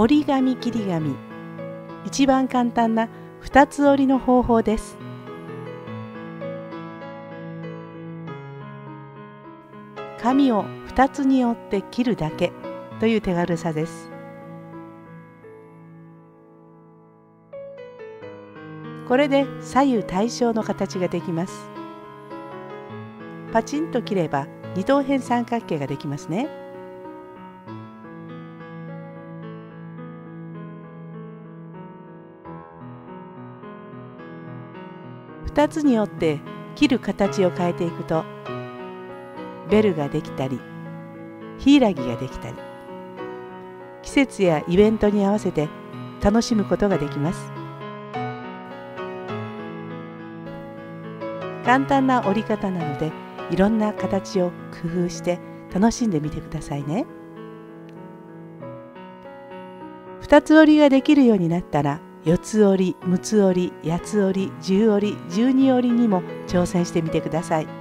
折り紙切り紙。一番簡単な二つ折りの方法です。紙を二つに折って切るだけという手軽さです。これで左右対称の形ができます。パチンと切れば二等辺三角形ができますね。2つによって切る形を変えていくとベルができたり柊ができたり季節やイベントに合わせて楽しむことができます。簡単な折り方なのでいろんな形を工夫して楽しんでみてくださいね。2つ折りができるようになったら四つ折り、六つ折り、八つ折り、十折り、十二折りにも挑戦してみてください。